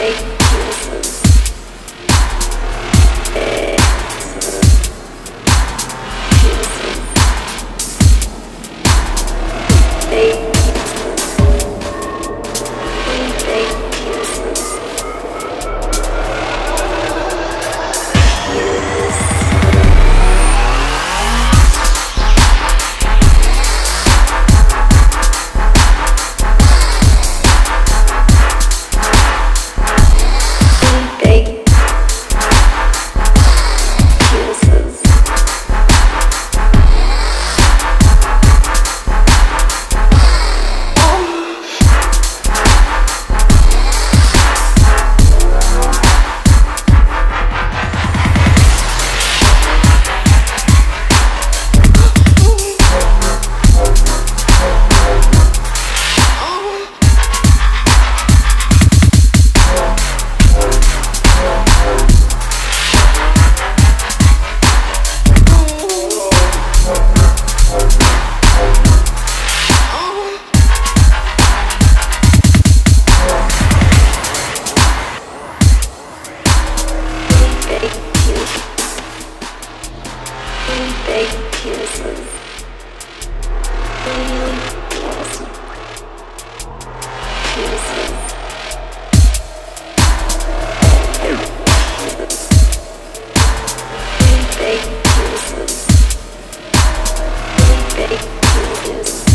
Take big penises. Really awesome penises. Big penises. Big penises.